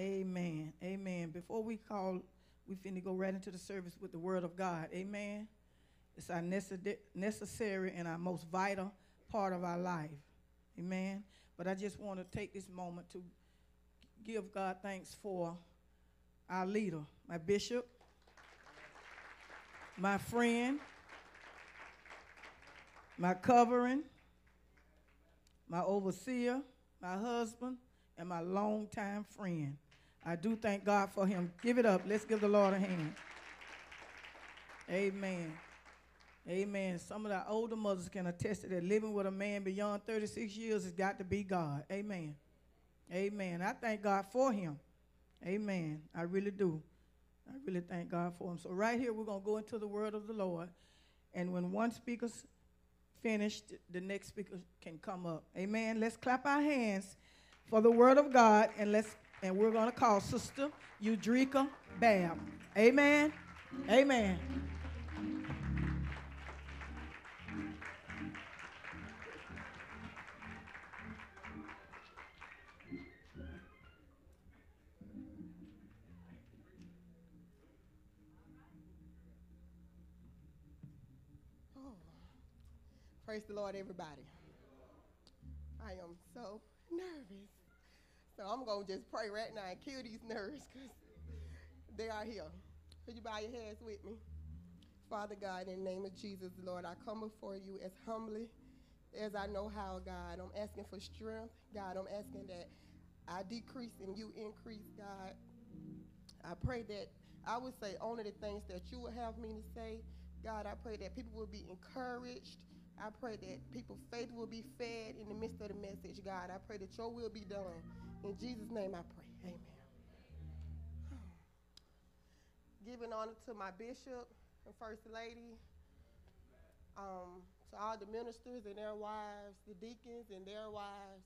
Amen. Amen. Before we call, we finna go right into the service with the word of God. Amen. It's our necess- necessary and our most vital part of our life. Amen. But I just want to take this moment to give God thanks for our leader, my bishop, my friend, my covering, my overseer, my husband, and my longtime friend. I do thank God for him. Give it up. Let's give the Lord a hand. Amen. Amen. Some of the older mothers can attest that living with a man beyond 36 years has got to be God. Amen. Amen. I thank God for him. Amen. I really do. I really thank God for him. So, right here, we're going to go into the word of the Lord. And when one speaker's finished, the next speaker can come up. Amen. Let's clap our hands for the word of God and let's and we're going to call Sister Eudrika Bam. Amen. Amen. Praise the Lord, everybody. I am so nervous. So I'm going to just pray right now and kill these nerves because they are here. Could you bow your heads with me? Father God, in the name of Jesus, Lord, I come before you as humbly as I know how, God. I'm asking for strength. God, I'm asking that I decrease and you increase, God. I pray that I would say only the things that you would have me to say. God, I pray that people will be encouraged. I pray that people's faith will be fed in the midst of the message, God. I pray that your will be done. In Jesus' name I pray. Amen. Giving honor to my bishop and first lady, um, to all the ministers and their wives, the deacons and their wives,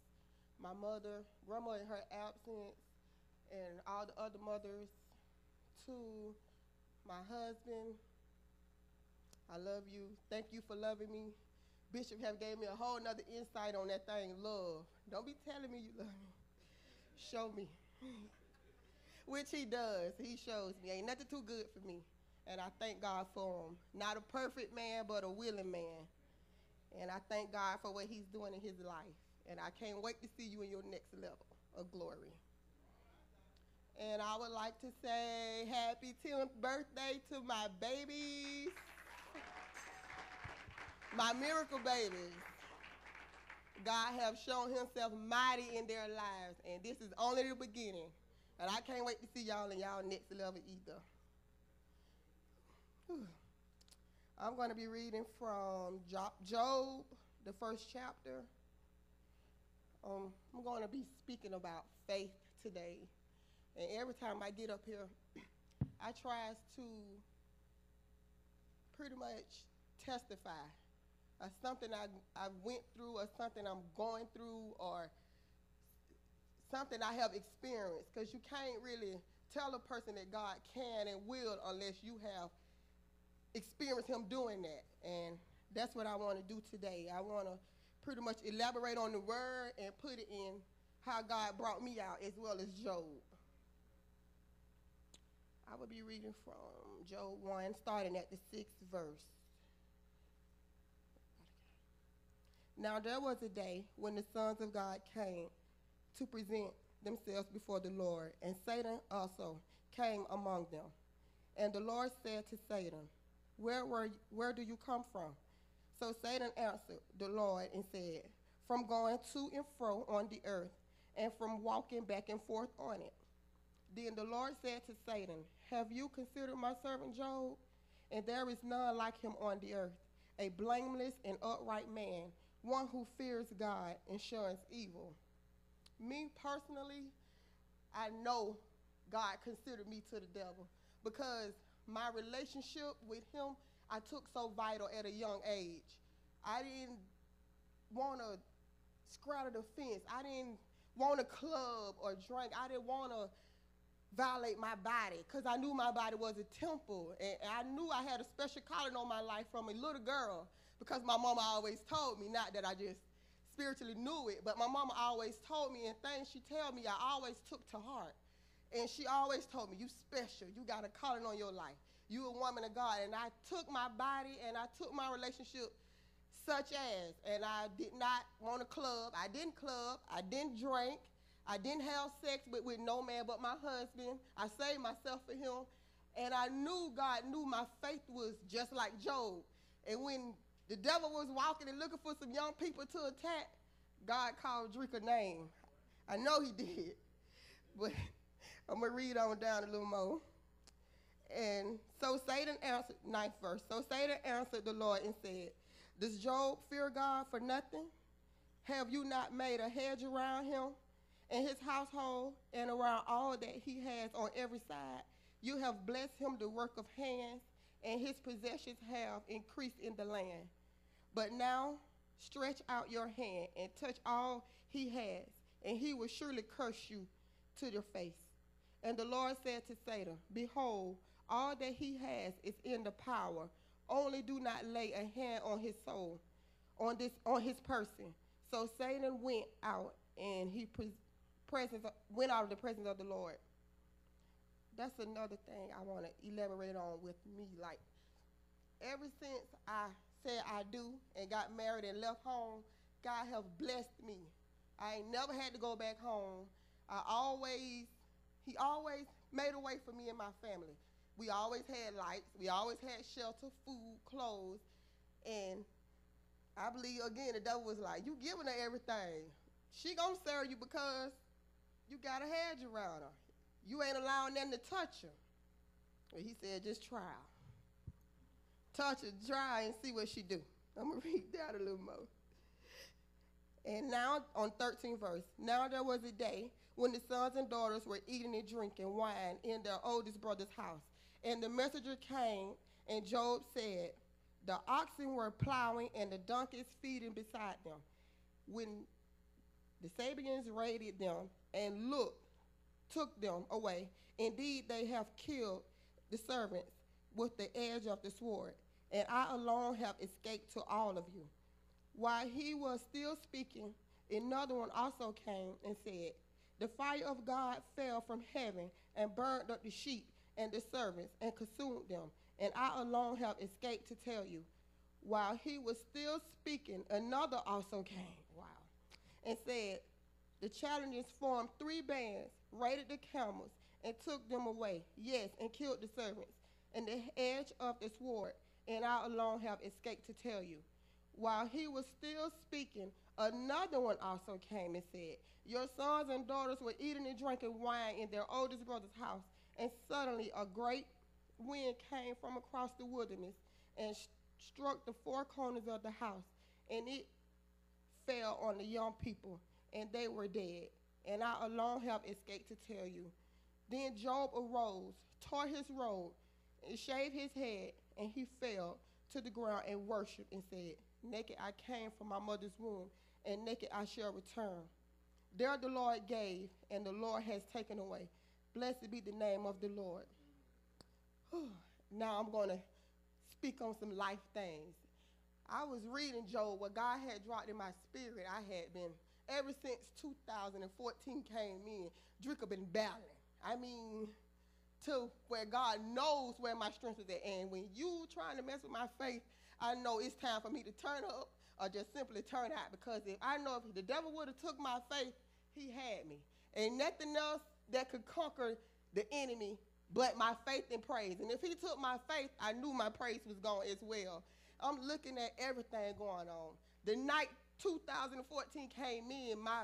my mother, grandma in her absence, and all the other mothers, to my husband. I love you. Thank you for loving me. Bishop have gave me a whole nother insight on that thing, love. Don't be telling me you love me. Show me. Which he does. He shows me. Ain't nothing too good for me. And I thank God for him. Not a perfect man, but a willing man. And I thank God for what he's doing in his life. And I can't wait to see you in your next level of glory. And I would like to say happy 10th birthday to my babies my miracle babies. God have shown himself mighty in their lives, and this is only the beginning. And I can't wait to see y'all in y'all next level either. Whew. I'm going to be reading from Job, the first chapter. Um, I'm going to be speaking about faith today. And every time I get up here, I try to pretty much testify or something I, I went through or something I'm going through or something I have experienced because you can't really tell a person that God can and will unless you have experienced him doing that. And that's what I want to do today. I want to pretty much elaborate on the word and put it in how God brought me out as well as Job. I will be reading from Job 1, starting at the sixth verse. Now there was a day when the sons of God came to present themselves before the Lord, and Satan also came among them. And the Lord said to Satan, Where were you, where do you come from? So Satan answered the Lord and said, From going to and fro on the earth, and from walking back and forth on it. Then the Lord said to Satan, Have you considered my servant Job? And there is none like him on the earth, a blameless and upright man one who fears God and shuns evil. Me personally, I know God considered me to the devil because my relationship with him I took so vital at a young age. I didn't want to scratch the fence. I didn't want a club or drink. I didn't want to violate my body because I knew my body was a temple. And I knew I had a special calling on my life from a little girl because my mama always told me, not that I just spiritually knew it, but my mama always told me, and things she tell me, I always took to heart. And she always told me, You special. You got a calling on your life. You a woman of God. And I took my body and I took my relationship such as, and I did not want a club. I didn't club. I didn't drink. I didn't have sex with, with no man but my husband. I saved myself for him. And I knew God knew my faith was just like Job. And when the devil was walking and looking for some young people to attack, God called Drake a name. I know he did. But I'm going to read on down a little more. And so Satan answered, ninth verse. So Satan answered the Lord and said, Does Job fear God for nothing? Have you not made a hedge around him and his household and around all that he has on every side? You have blessed him the work of hands, and his possessions have increased in the land. But now stretch out your hand and touch all he has, and he will surely curse you to your face. And the Lord said to Satan, Behold, all that he has is in the power. Only do not lay a hand on his soul, on this on his person. So Satan went out and he pre- presence went out of the presence of the Lord that's another thing I want to elaborate on with me. Like, ever since I said I do and got married and left home, God have blessed me. I ain't never had to go back home. I always, He always made a way for me and my family. We always had lights. We always had shelter, food, clothes, and I believe again the devil was like, "You giving her everything. She gonna serve you because you got a hedge around her. You ain't allowing them to touch her. Well, he said, just try Touch her, try and see what she do. I'm going to read that a little more. And now on 13th verse, now there was a day when the sons and daughters were eating and drinking wine in their oldest brother's house. And the messenger came, and Job said, The oxen were plowing and the donkeys feeding beside them. When the Sabeans raided them and looked, took them away. Indeed, they have killed the servants with the edge of the sword, and I alone have escaped to all of you. While he was still speaking, another one also came and said, The fire of God fell from heaven and burned up the sheep and the servants and consumed them, and I alone have escaped to tell you. While he was still speaking, another also came, wow, and said, The Chaldeans formed three bands raided the camels, and took them away, yes, and killed the servants, and the edge of the sword, and I alone have escaped to tell you. While he was still speaking, another one also came and said, Your sons and daughters were eating and drinking wine in their oldest brother's house, and suddenly a great wind came from across the wilderness and sh- struck the four corners of the house, and it fell on the young people, and they were dead and I alone have escaped to tell you. Then Job arose, tore his robe, and shaved his head, and he fell to the ground and worshipped and said, Naked I came from my mother's womb, and naked I shall return. There the Lord gave, and the Lord has taken away. Blessed be the name of the Lord. now I'm going to speak on some life things. I was reading Job, what God had dropped in my spirit. I had been ever since 2014 came in, have been battling. I mean, to where God knows where my strength is at. And when you trying to mess with my faith, I know it's time for me to turn up or just simply turn out. Because if I know if the devil would have took my faith, he had me. Ain't nothing else that could conquer the enemy but my faith and praise. And if he took my faith, I knew my praise was gone as well. I'm looking at everything going on. The night 2014 came in, my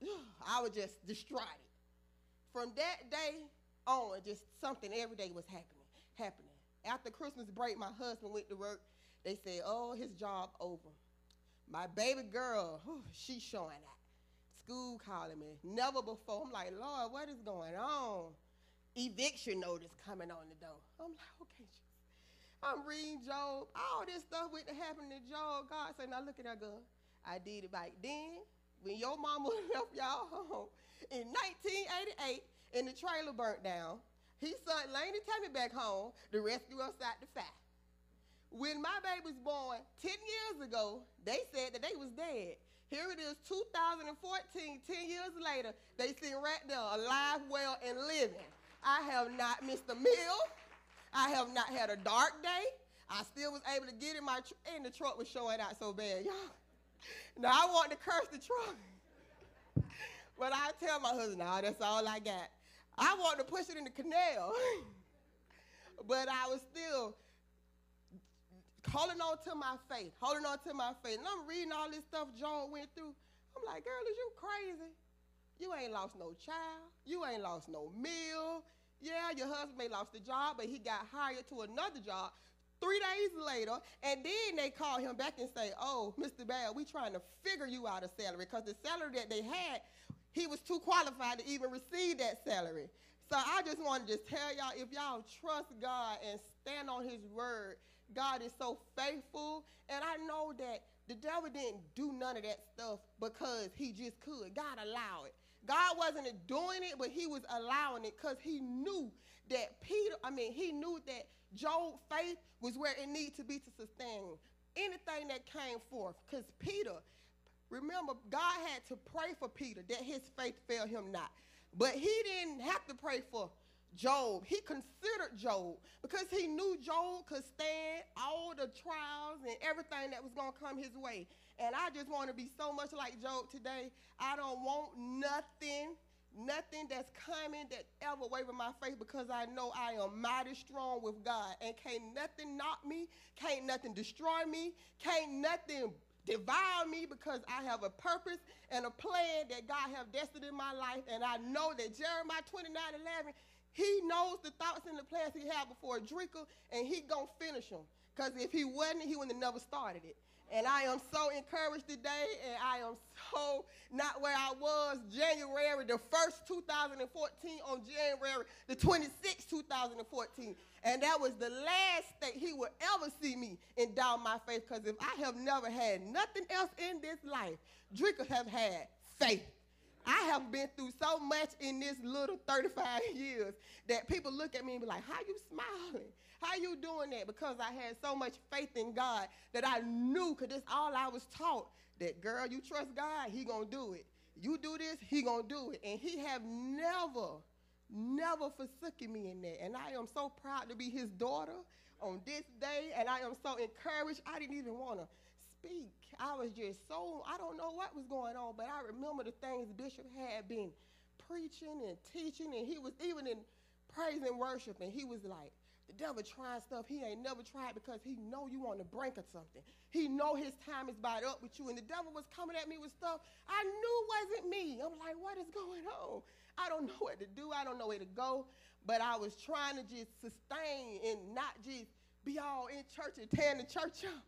I was just distraught. From that day on, just something every day was happening, happening. After Christmas break, my husband went to work. They said, "Oh, his job over." My baby girl, whew, she's showing out. School calling me. Never before. I'm like, Lord, what is going on? Eviction notice coming on the door. I'm like, okay, I'm reading Job, all this stuff with the happening to Job. God said, now look at that girl. I did it back then when your mama left y'all home in 1988 and the trailer burnt down. He sent Laney Tammy back home to rescue us out the fire. When my baby was born 10 years ago, they said that they was dead. Here it is, 2014, 10 years later, they sitting right there, alive, well, and living. I have not missed a meal. I have not had a dark day. I still was able to get in my tr- and the truck was showing out so bad, y'all. Now I want to curse the truck, but I tell my husband, "No, that's all I got." I want to push it in the canal, but I was still holding on to my faith, holding on to my faith. And I'm reading all this stuff Job went through. I'm like, girl, is you crazy? You ain't lost no child. You ain't lost no meal. Yeah, your husband may lost the job, but he got hired to another job three days later, and then they call him back and say, oh, Mr. Bell, we trying to figure you out a salary because the salary that they had, he was too qualified to even receive that salary. So I just want to just tell y'all, if y'all trust God and stand on his word, God is so faithful. And I know that the devil didn't do none of that stuff because he just could. God allowed it. God wasn't doing it, but he was allowing it because he knew that Peter, I mean, he knew that Job's faith was where it needed to be to sustain anything that came forth. Because Peter, remember, God had to pray for Peter that his faith failed him not. But he didn't have to pray for Job. He considered Job because he knew Job could stand all the trials and everything that was going to come his way. And I just want to be so much like Job today. I don't want nothing, nothing that's coming that ever waver my faith because I know I am mighty strong with God. And can't nothing knock me, can't nothing destroy me, can't nothing devour me because I have a purpose and a plan that God have destined in my life. And I know that Jeremiah 29 11, he knows the thoughts and the plans he had before a Drinker, and he gonna finish them. Because if he wasn't, he wouldn't have never started it. And I am so encouraged today, and I am so not where I was January the 1st, 2014, on January the 26th, 2014. And that was the last that he would ever see me in doubt my faith, because if I have never had nothing else in this life, Drinker have had faith. I have been through so much in this little 35 years that people look at me and be like, how you smiling? How you doing that? Because I had so much faith in God that I knew, because that's all I was taught, that girl, you trust God, he gonna do it. You do this, he gonna do it. And he have never, never forsaken me in that. And I am so proud to be his daughter on this day, and I am so encouraged. I didn't even want to speak. I was just so, I don't know what was going on, but I remember the things Bishop had been preaching and teaching, and he was even in praise and worship, and he was like, the devil trying stuff he ain't never tried because he know you on the brink of something. He know his time is about up with you. And the devil was coming at me with stuff I knew wasn't me. I'm like, what is going on? I don't know what to do. I don't know where to go. But I was trying to just sustain and not just be all in church and tearing the church up.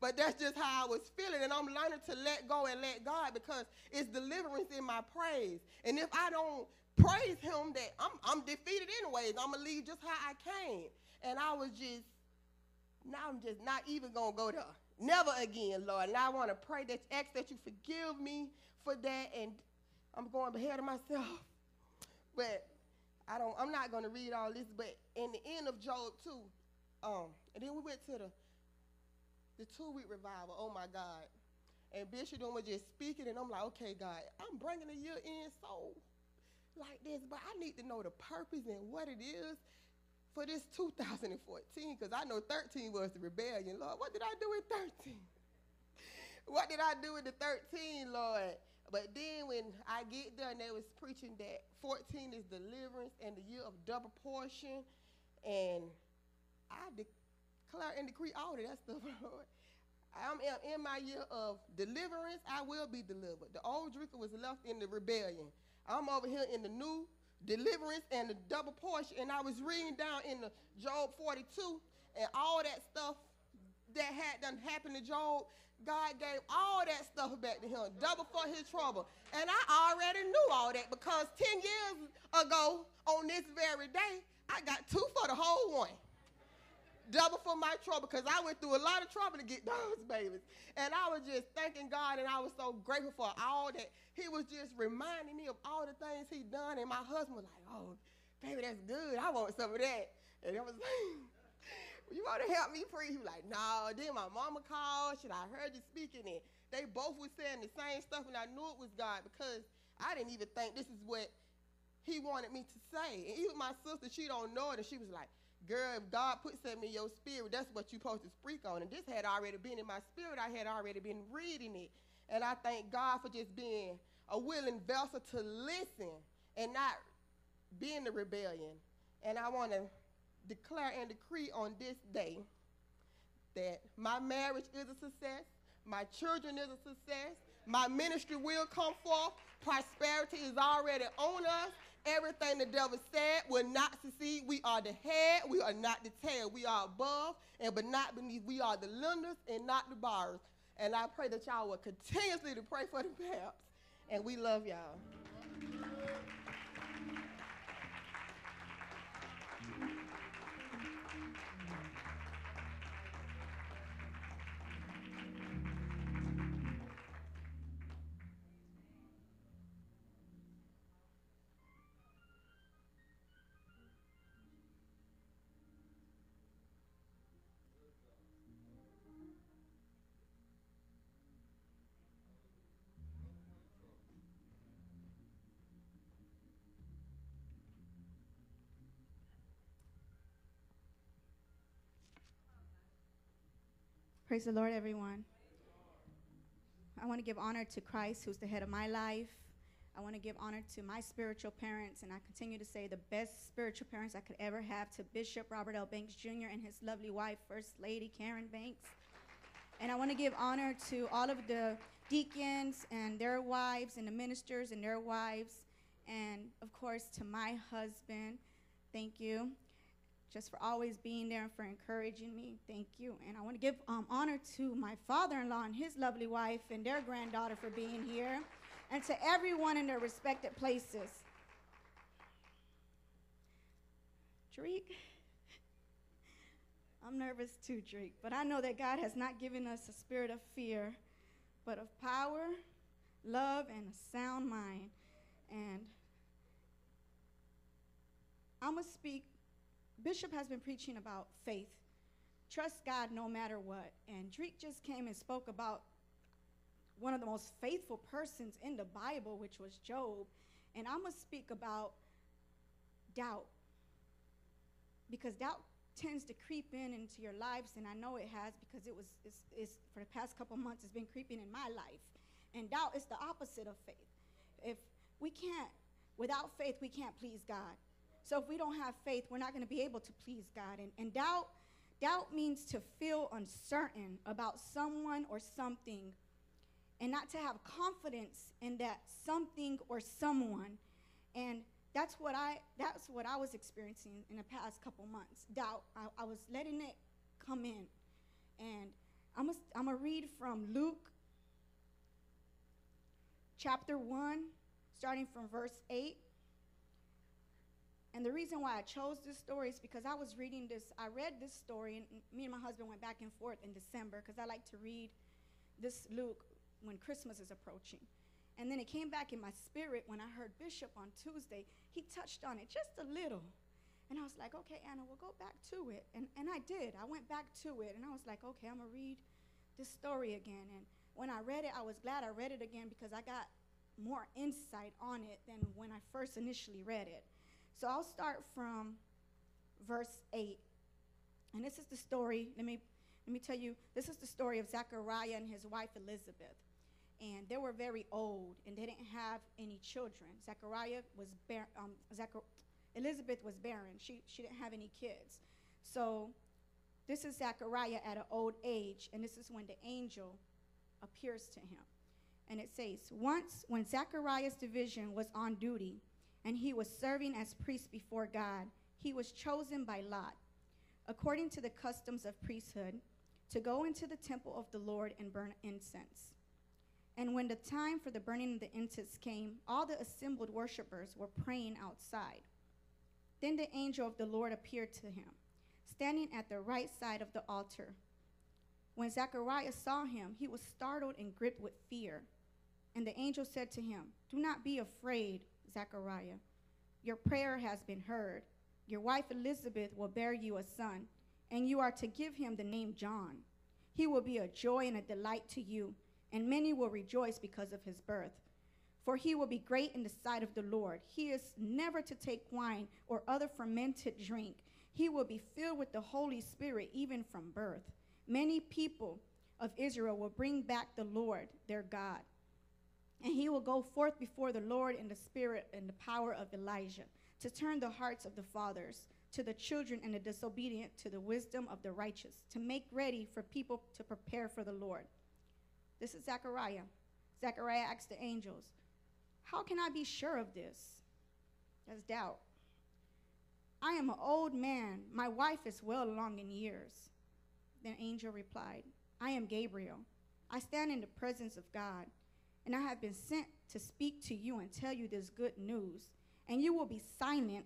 But that's just how I was feeling. And I'm learning to let go and let God because it's deliverance in my praise. And if I don't praise him that I'm, I'm defeated anyways. I'm going to leave just how I came. And I was just, now I'm just not even going to go there. Never again, Lord. And I want to pray that, ask that you forgive me for that. And I'm going ahead of myself. But I don't, I'm not going to read all this. But in the end of Job 2, um, and then we went to the, the two-week revival. Oh, my God. And Bishop was just speaking, and I'm like, okay, God, I'm bringing the year in so like this, but I need to know the purpose and what it is for this 2014 because I know 13 was the rebellion. Lord, what did I do in 13? What did I do in the 13, Lord? But then when I get done, they was preaching that 14 is deliverance and the year of double portion. And I declare and decree all of that stuff, Lord. I'm in my year of deliverance. I will be delivered. The old drinker was left in the rebellion. I'm over here in the new deliverance and the double portion, and I was reading down in the Job 42 and all that stuff that had done happened to Job. God gave all that stuff back to him, double for his trouble. And I already knew all that because 10 years ago, on this very day, I got two for the whole one double for my trouble because I went through a lot of trouble to get those babies. And I was just thanking God and I was so grateful for all that. He was just reminding me of all the things he done. And my husband was like, oh, baby, that's good. I want some of that. And I was like, you want to help me preach? He was like, no. Then my mama called. Should I heard you speaking? And they both were saying the same stuff, and I knew it was God because I didn't even think this is what He wanted me to say. And even my sister, she don't know it, and she was like, "Girl, if God put something in your spirit, that's what you're supposed to speak on." And this had already been in my spirit. I had already been reading it, and I thank God for just being a willing vessel to listen and not being the rebellion. And I want to declare and decree on this day that my marriage is a success, my children is a success, my ministry will come forth, prosperity is already on us. Everything the devil said will not succeed. We are the head, we are not the tail. We are above and but not beneath. We are the lenders and not the borrowers. And I pray that y'all will continuously to pray for the Paps. And we love y'all. Praise the Lord, everyone. I want to give honor to Christ, who's the head of my life. I want to give honor to my spiritual parents, and I continue to say the best spiritual parents I could ever have to Bishop Robert L. Banks Jr. and his lovely wife, First Lady Karen Banks. And I want to give honor to all of the deacons and their wives, and the ministers and their wives, and of course to my husband. Thank you just for always being there and for encouraging me. Thank you. And I want to give um, honor to my father in law and his lovely wife and their granddaughter for being here, and to everyone in their respected places. Drake, I'm nervous too, Drake, but I know that God has not given us a spirit of fear, but of power, love, and a sound mind. And I'm going to speak Bishop has been preaching about faith. Trust God no matter what. And Drake just came and spoke about one of the most faithful persons in the Bible, which was Job. And I'm going to speak about doubt. Because doubt tends to creep in into your lives, and I know it has because it was, it's, it's, for the past couple months, it's been creeping in my life. And doubt is the opposite of faith. If we can't, without faith, we can't please God. So if we don't have faith, we're not going to be able to please God. And, and doubt, doubt means to feel uncertain about someone or something and not to have confidence in that something or someone. And that's what I that's what I was experiencing in the past couple months. Doubt. I, I was letting it come in. And I'm gonna, I'm gonna read from Luke chapter 1, starting from verse 8. And the reason why I chose this story is because I was reading this, I read this story, and me and my husband went back and forth in December because I like to read this Luke when Christmas is approaching. And then it came back in my spirit when I heard Bishop on Tuesday. He touched on it just a little. And I was like, okay, Anna, we'll go back to it. And, and I did. I went back to it, and I was like, okay, I'm going to read this story again. And when I read it, I was glad I read it again because I got more insight on it than when I first initially read it. So I'll start from verse 8. And this is the story, let me, let me tell you, this is the story of Zechariah and his wife Elizabeth. And they were very old and they didn't have any children. Zechariah was bar- um, Zechar- Elizabeth was barren. She, she didn't have any kids. So this is Zechariah at an old age, and this is when the angel appears to him. And it says, Once when Zechariah's division was on duty, and he was serving as priest before God. He was chosen by Lot, according to the customs of priesthood, to go into the temple of the Lord and burn incense. And when the time for the burning of the incense came, all the assembled worshippers were praying outside. Then the angel of the Lord appeared to him, standing at the right side of the altar. When Zechariah saw him, he was startled and gripped with fear. And the angel said to him, Do not be afraid. Zechariah, Your prayer has been heard. Your wife Elizabeth will bear you a son, and you are to give him the name John. He will be a joy and a delight to you, and many will rejoice because of his birth. For he will be great in the sight of the Lord. He is never to take wine or other fermented drink. He will be filled with the Holy Spirit even from birth. Many people of Israel will bring back the Lord, their God. And he will go forth before the Lord in the spirit and the power of Elijah to turn the hearts of the fathers to the children and the disobedient to the wisdom of the righteous, to make ready for people to prepare for the Lord. This is Zechariah. Zechariah asked the angels, How can I be sure of this? That's doubt. I am an old man. My wife is well along in years. The angel replied, I am Gabriel. I stand in the presence of God, and I have been sent to speak to you and tell you this good news. And you will be silent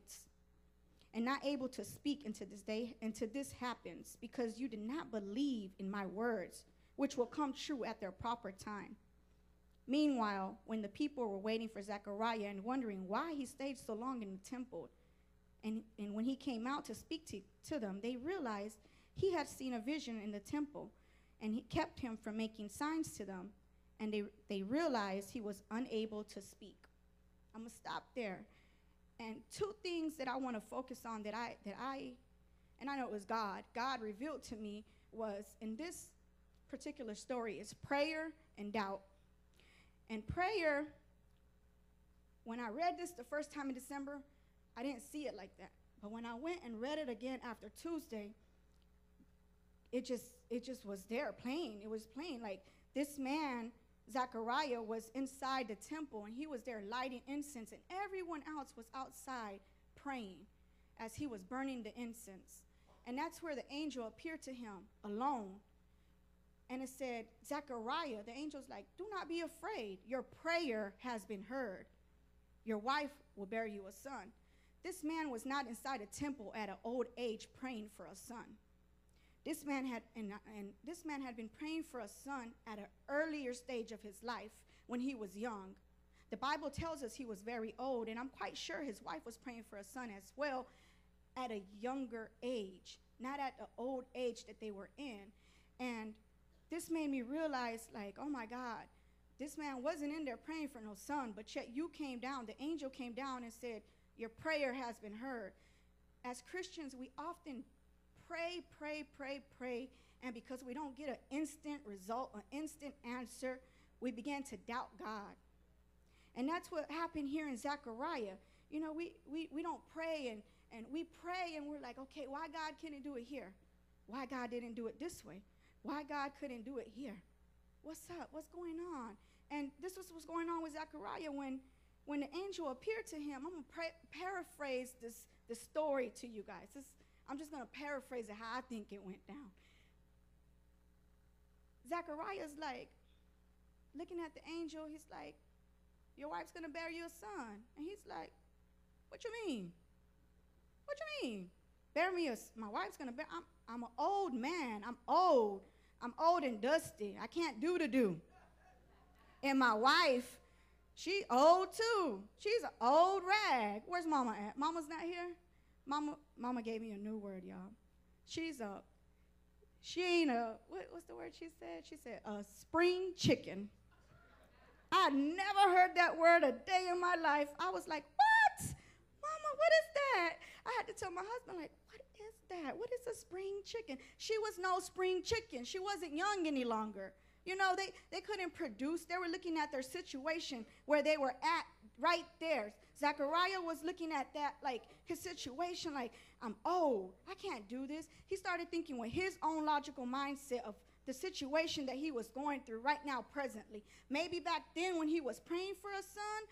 and not able to speak until this day, until this happens, because you did not believe in my words, which will come true at their proper time. Meanwhile, when the people were waiting for Zechariah and wondering why he stayed so long in the temple, and, and when he came out to speak to, to them, they realized he had seen a vision in the temple, and he kept him from making signs to them, and they, they realized he was unable to speak. I'm to stop there. And two things that I want to focus on that I that I and I know it was God. God revealed to me was in this particular story is prayer and doubt. And prayer when I read this the first time in December, I didn't see it like that. But when I went and read it again after Tuesday, it just it just was there plain. It was plain like this man Zechariah was inside the temple and he was there lighting incense, and everyone else was outside praying as he was burning the incense. And that's where the angel appeared to him alone. And it said, Zechariah, the angel's like, Do not be afraid. Your prayer has been heard. Your wife will bear you a son. This man was not inside a temple at an old age praying for a son. This man had and, and this man had been praying for a son at an earlier stage of his life when he was young. The Bible tells us he was very old, and I'm quite sure his wife was praying for a son as well at a younger age, not at the old age that they were in. And this made me realize, like, oh my God, this man wasn't in there praying for no son, but yet you came down, the angel came down and said, Your prayer has been heard. As Christians, we often pray, pray, pray, pray, and because we don't get an instant result, an instant answer, we begin to doubt God. And that's what happened here in Zechariah. You know, we, we, we don't pray and, and we pray and we're like, okay, why God couldn't do it here? Why God didn't do it this way? Why God couldn't do it here? What's up? What's going on? And this was what's going on with Zechariah when, when the angel appeared to him. I'm going to paraphrase this, this story to you guys. This, I'm just going to paraphrase it how I think it went down. Zechariah's like, looking at the angel, he's like, Your wife's going to bear you a son. And he's like, What you mean? What you mean? Bear me a, my wife's going to bear, I'm, I'm an old man. I'm old. I'm old and dusty. I can't do to do. And my wife, she old too. She's an old rag. Where's mama at? Mama's not here? Mama, mama gave me a new word, y'all. She's a, she ain't a, what, what's the word she said? She said, a spring chicken. I never heard that word a day in my life. I was like, what? Mama, what is that? I had to tell my husband, like, what is that? What is a spring chicken? She was no spring chicken. She wasn't young any longer. You know, they, they couldn't produce. They were looking at their situation where they were at right there. Zechariah was looking at that, like his situation, like, I'm old. I can't do this. He started thinking with his own logical mindset of the situation that he was going through right now, presently. Maybe back then when he was praying for a son,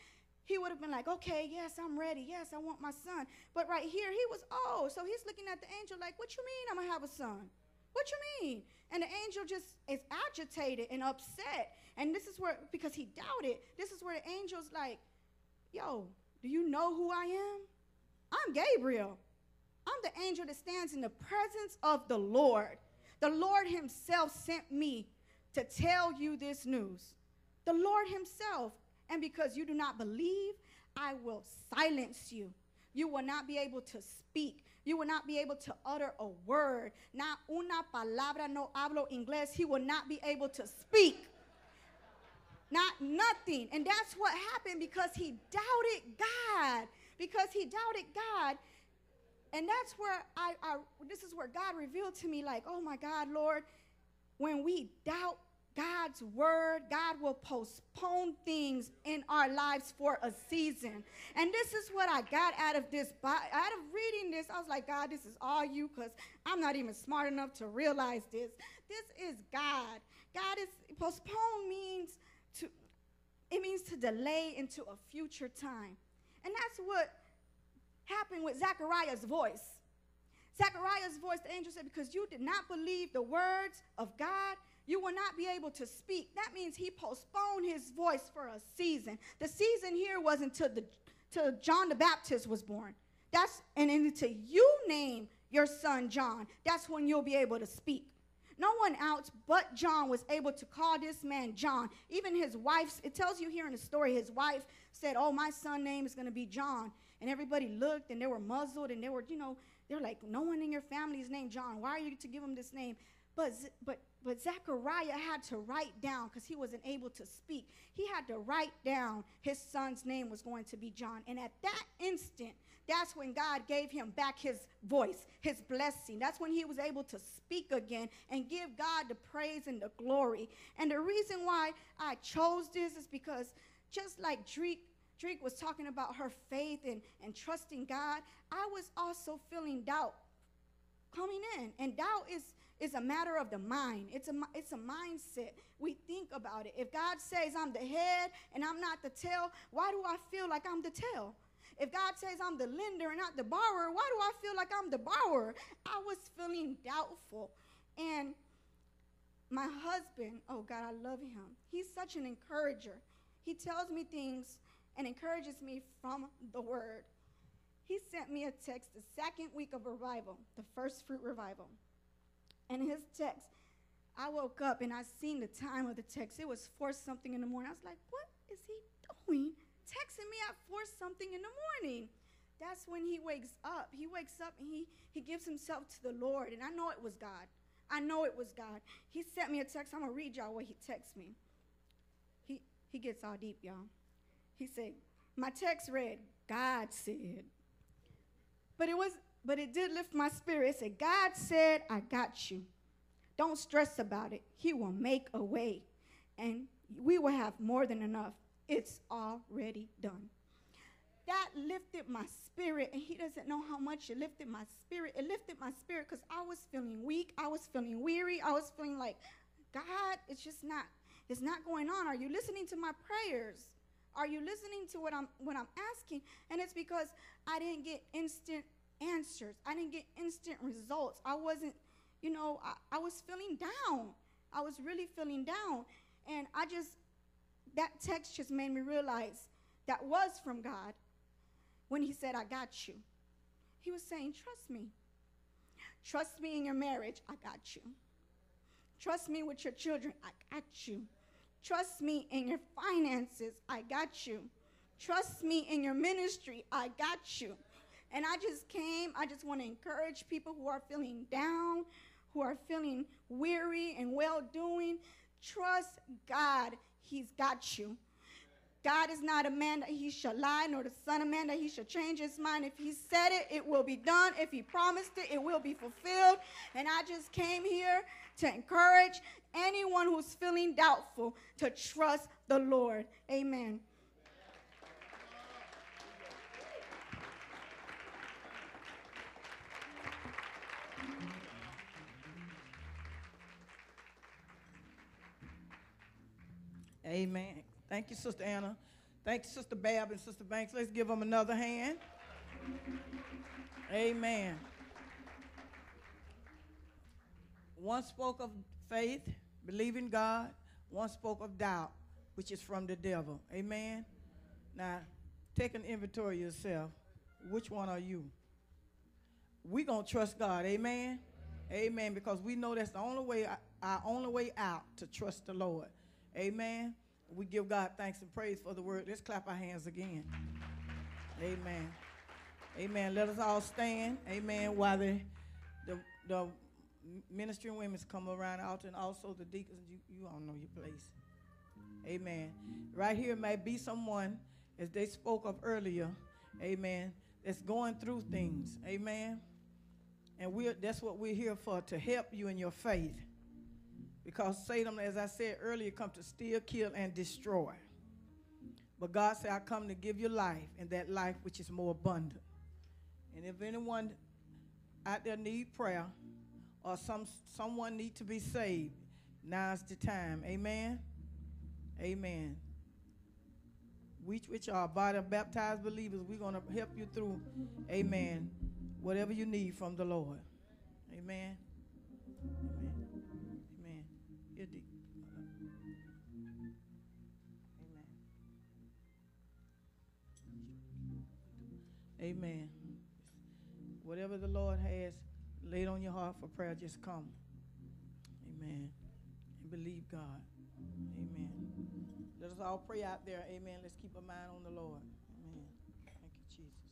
he would have been like, okay, yes, I'm ready. Yes, I want my son. But right here, he was old. So he's looking at the angel like, what you mean I'm going to have a son? What you mean? And the angel just is agitated and upset. And this is where, because he doubted, this is where the angel's like, yo, do you know who I am? I'm Gabriel. I'm the angel that stands in the presence of the Lord. The Lord Himself sent me to tell you this news. The Lord Himself. And because you do not believe, I will silence you. You will not be able to speak. You will not be able to utter a word. Not una palabra, no hablo inglés. He will not be able to speak not nothing. And that's what happened because he doubted God. Because he doubted God. And that's where I, I this is where God revealed to me, like, oh my God, Lord, when we doubt God's word, God will postpone things in our lives for a season. And this is what I got out of this. Out of reading this, I was like, God, this is all you because I'm not even smart enough to realize this. This is God. God is postpone means to it means to delay into a future time. And that's what happened with Zechariah's voice. Zechariah's voice, the angel said, Because you did not believe the words of God, you will not be able to speak. That means he postponed his voice for a season. The season here was until the till John the Baptist was born. That's and until you name your son John, that's when you'll be able to speak. No one else but John was able to call this man John. Even his wife, it tells you here in the story, his wife said, Oh, my son name is going to be John. And everybody looked and they were muzzled and they were, you know, they're like, No one in your family is named John. Why are you to give him this name? But, but, but Zechariah had to write down because he wasn't able to speak. He had to write down his son's name was going to be John. And at that instant, that's when God gave him back his voice, his blessing. That's when he was able to speak again and give God the praise and the glory. And the reason why I chose this is because just like Dreek, Dreek was talking about her faith and, and trusting God, I was also feeling doubt coming in. And doubt is is a matter of the mind. It's a, it's a mindset. We think about it. If God says I'm the head and I'm not the tail, why do I feel like I'm the tail? If God says I'm the lender and not the borrower, why do I feel like I'm the borrower? I was feeling doubtful. And my husband, oh God, I love him. He's such an encourager. He tells me things and encourages me from the word. He sent me a text the second week of revival, the first fruit revival. And his text, I woke up and I seen the time of the text. It was four something in the morning. I was like, what is he doing? Texting me at four something in the morning. That's when he wakes up. He wakes up and he, he gives himself to the Lord. And I know it was God. I know it was God. He sent me a text. I'm going to read y'all what he texts me. He, he gets all deep, y'all. He said, My text read, God said. But it was but it did lift my spirit. It said, God said, I got you. Don't stress about it. He will make a way, and we will have more than enough. It's already done. That lifted my spirit, and he doesn't know how much it lifted my spirit. It lifted my spirit because I was feeling weak. I was feeling weary. I was feeling like, God, it's just not, it's not going on. Are you listening to my prayers? Are you listening to what I'm what I'm asking? And it's because I didn't get instant answers. I didn't get instant results. I wasn't, you know, I, I was feeling down. I was really feeling down. And I just, that text just made me realize that was from God when He said, I got you. He was saying, Trust me. Trust me in your marriage. I got you. Trust me with your children. I got you. Trust me in your finances. I got you. Trust me in your ministry. I got you. And I just came, I just want to encourage people who are feeling down, who are feeling weary and well doing. Trust God, He's got you. God is not a man that he shall lie, nor the son of man that he shall change his mind. If he said it, it will be done. If he promised it, it will be fulfilled. And I just came here to encourage anyone who's feeling doubtful to trust the Lord. Amen. Amen. Thank you, Sister Anna. Thank you, Sister Bab and Sister Banks. Let's give them another hand. Amen. One spoke of faith, believing God. One spoke of doubt, which is from the devil. Amen. Now, take an inventory of yourself. Which one are you? We're going to trust God. Amen. Amen. Because we know that's the only way, our only way out to trust the Lord. Amen. We give God thanks and praise for the word. Let's clap our hands again. Amen. Amen. Let us all stand. Amen. While the, the, the women's come around out and also the deacons, you, you all know your place. Amen. Right here may be someone, as they spoke of earlier, amen, that's going through things. Amen. And we're, that's what we're here for, to help you in your faith. Because Satan, as I said earlier, come to steal, kill, and destroy. But God said, I come to give you life, and that life which is more abundant. And if anyone out there need prayer or some someone need to be saved, now's the time. Amen. Amen. We which are body baptized believers, we're gonna help you through, amen, whatever you need from the Lord. Amen. Amen. Whatever the Lord has laid on your heart for prayer, just come. Amen. And believe God. Amen. Let us all pray out there. Amen. Let's keep our mind on the Lord. Amen. Thank you, Jesus.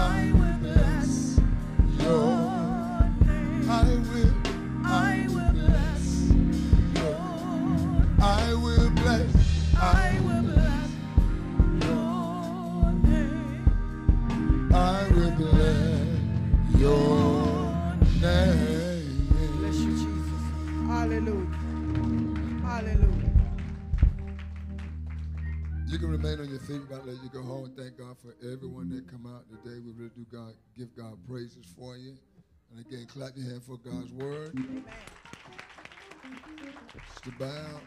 I will You can remain on your feet about let you go home. And thank God for everyone that come out today. We really do God give God praises for you. And again, clap your hand for God's word. Sister Bow,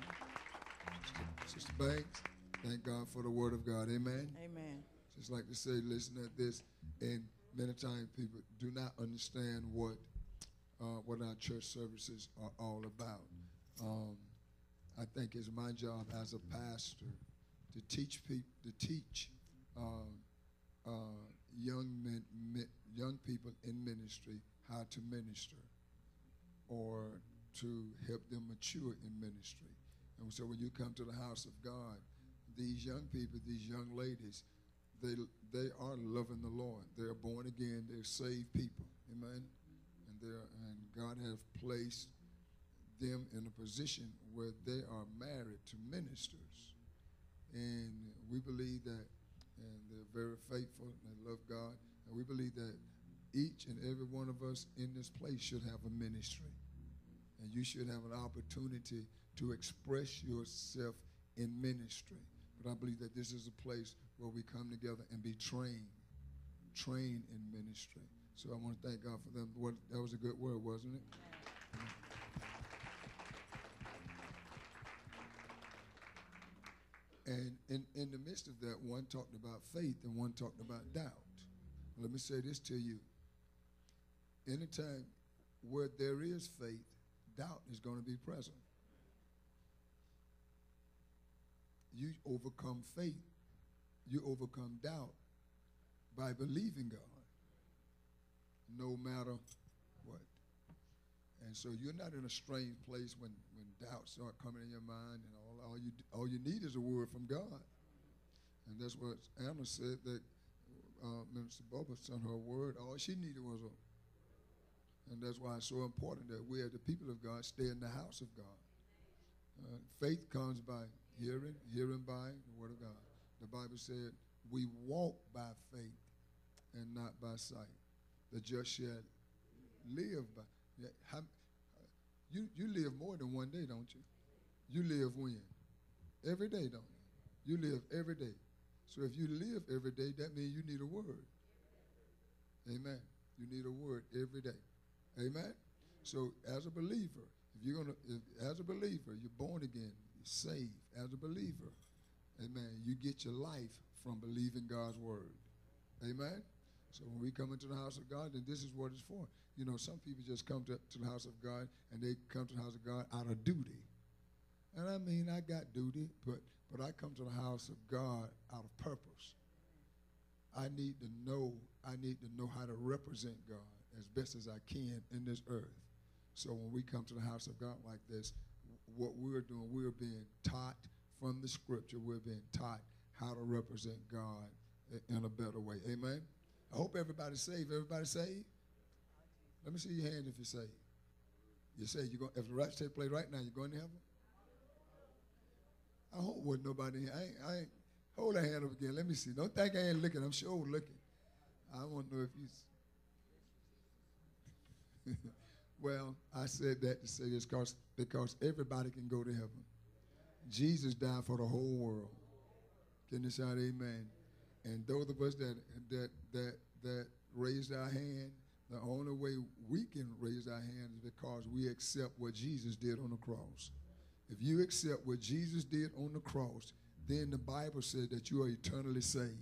Sister, Sister Banks, thank God for the word of God. Amen. Amen. Just like to say, listen at this, and many times people do not understand what uh, what our church services are all about. Um, I think it's my job as a pastor to teach people to teach uh, uh, young men, men, young people in ministry how to minister, or to help them mature in ministry. And so when you come to the house of God, these young people, these young ladies, they they are loving the Lord. They're born again. They're saved people. Amen. And they're and God has placed them in a position where they are married to ministers. And we believe that and they're very faithful and they love God. And we believe that each and every one of us in this place should have a ministry. And you should have an opportunity to express yourself in ministry. But I believe that this is a place where we come together and be trained, trained in ministry. So I want to thank God for them. What, that was a good word, wasn't it? And in, in the midst of that, one talked about faith and one talked about doubt. Let me say this to you. Anytime where there is faith, doubt is going to be present. You overcome faith, you overcome doubt by believing God, no matter what. And so you're not in a strange place when, when doubts start coming in your mind, and all, all you all you need is a word from God. And that's what Anna said that uh, Minister Bubba sent her a word. All she needed was a and that's why it's so important that we, as the people of God, stay in the house of God. Uh, faith comes by hearing, hearing by the Word of God. The Bible said, We walk by faith and not by sight. The just shall live by. How, you, you live more than one day, don't you? You live when? Every day, don't you? You live every day. So if you live every day, that means you need a word. Amen. You need a word every day. Amen. So as a believer, if you're gonna, if, as a believer, you're born again, you're saved. As a believer, amen. You get your life from believing God's word. Amen. So when we come into the house of God, then this is what it's for. You know, some people just come to, to the house of God and they come to the house of God out of duty. And I mean, I got duty, but but I come to the house of God out of purpose. I need to know. I need to know how to represent God as best as I can in this earth. So when we come to the house of God like this, what we're doing, we're being taught from the scripture. We're being taught how to represent God in a better way. Amen. I hope everybody's saved. Everybody saved? Let me see your hand if you're saved. You say you're going if the rapture take place right now, you're going to heaven? I hope with nobody. I ain't, I ain't hold that hand up again. Let me see. Don't think I ain't looking. I'm sure looking. I want to know if you. well, I said that to say this because because everybody can go to heaven. Jesus died for the whole world. Can you shout amen? And those of us that that that that raised our hand, the only way we can raise our hand is because we accept what Jesus did on the cross. If you accept what Jesus did on the cross, then the Bible said that you are eternally saved.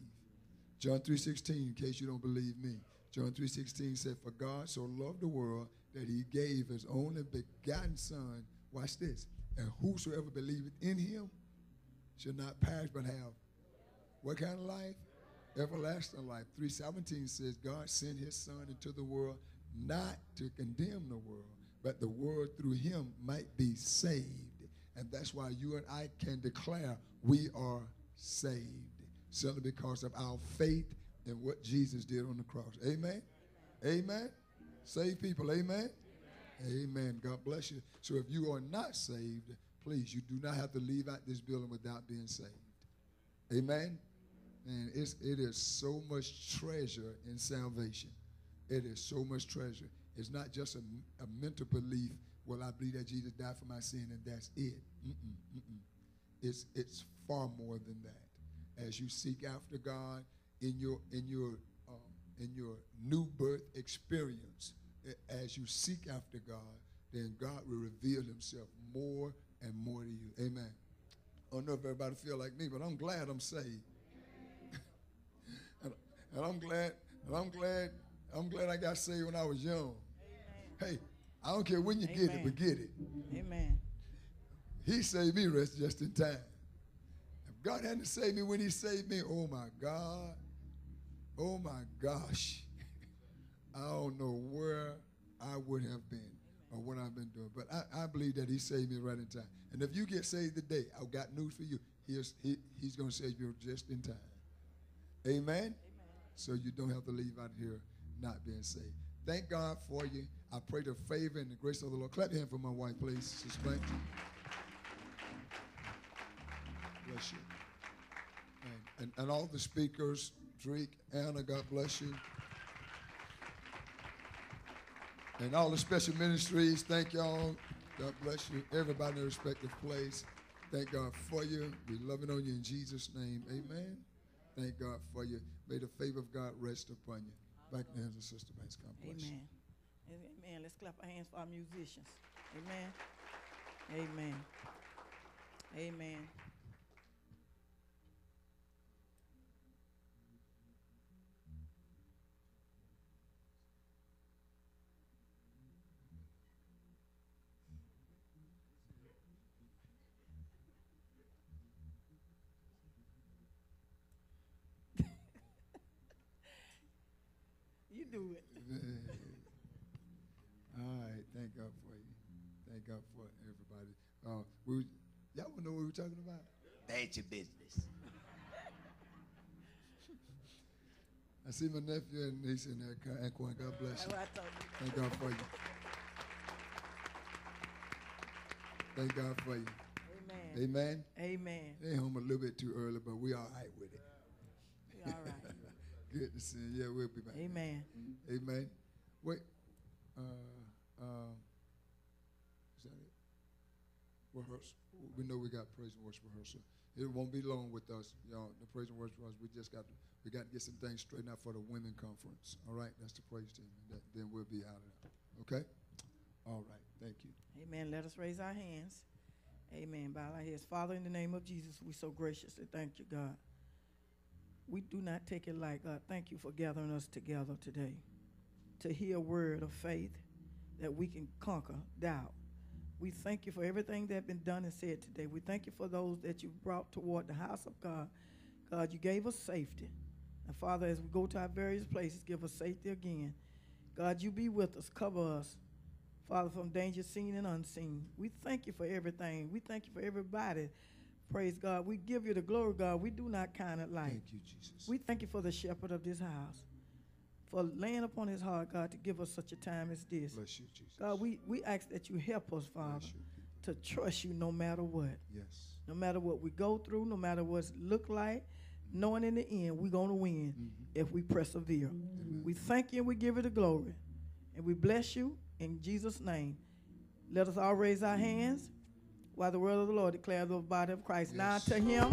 John 3:16, in case you don't believe me. John 3:16 said, For God so loved the world that he gave his only begotten son. Watch this. And whosoever believeth in him shall not perish but have what kind of life? Everlasting life. 317 says, God sent his son into the world not to condemn the world, but the world through him might be saved. And that's why you and I can declare we are saved simply because of our faith in what Jesus did on the cross. Amen. Amen. Save people. Amen. Amen. God bless you. So if you are not saved, please, you do not have to leave out this building without being saved. Amen. And it's, it is so much treasure in salvation. It is so much treasure. It's not just a, a mental belief. Well, I believe that Jesus died for my sin, and that's it. Mm-mm, mm-mm. It's it's far more than that. As you seek after God in your in your um, in your new birth experience, as you seek after God, then God will reveal Himself more and more to you. Amen. I don't know if everybody feel like me, but I'm glad I'm saved. and, and, I'm glad, and I'm glad, I'm glad I got saved when I was young. Hey, I don't care when you Amen. get it, but get it. Amen. He saved me rest just in time. If God hadn't saved me when He saved me, oh my God, oh my gosh, I don't know where I would have been or what I've been doing. But I, I believe that He saved me right in time. And if you get saved today, I've got news for you. He's, he, he's going to save you just in time. Amen? Amen? So you don't have to leave out here not being saved. Thank God for you. I pray the favor and the grace of the Lord. Clap your hand for my wife, please. Sister Bless you. And, and, and all the speakers, Drake, Anna, God bless you. And all the special ministries, thank y'all. God bless you. Everybody in their respective place. Thank God for you. We love it on you in Jesus' name. Amen. Thank God for you. May the favor of God rest upon you. Back the hands Sister Banks. God bless Amen. You. Amen. Let's clap our hands for our musicians. Amen. Amen. Amen. you do it. All right, thank God for you. Thank God for everybody. Uh, we, y'all want to know what we were talking about? That's your business. I see my nephew and niece in there. Anquan, God bless you. Thank God for you. Thank God for you. Amen. Amen. Amen. They home a little bit too early, but we all right with it. We all right. Good to see you. Yeah, we'll be back. Amen. Amen. Wait. Uh, uh, is that it? Rehearsal. We know we got praise and worship rehearsal. It won't be long with us, y'all. The praise and worship rehearsal. We just got to, we got to get some things straightened out for the women conference. All right, that's the praise team. That, then we'll be out of there. Okay. All right. Thank you. Amen. Let us raise our hands. Amen. Bow our heads. Father, in the name of Jesus, we so graciously thank you, God we do not take it like, God, thank you for gathering us together today to hear a word of faith that we can conquer doubt. We thank you for everything that has been done and said today. We thank you for those that you brought toward the house of God. God, you gave us safety. And Father, as we go to our various places, give us safety again. God, you be with us, cover us. Father, from danger seen and unseen. We thank you for everything. We thank you for everybody Praise God. We give you the glory, God. We do not count it like. Thank you, Jesus. We thank you for the shepherd of this house, for laying upon his heart, God, to give us such a time as this. Bless you, Jesus. God, we, we ask that you help us, Father, to trust you no matter what. Yes. No matter what we go through, no matter what's look like, knowing in the end we're going to win mm-hmm. if we persevere. Amen. We thank you and we give you the glory. And we bless you in Jesus' name. Let us all raise our hands while the word of the Lord declares the body of Christ. Yes. Now to him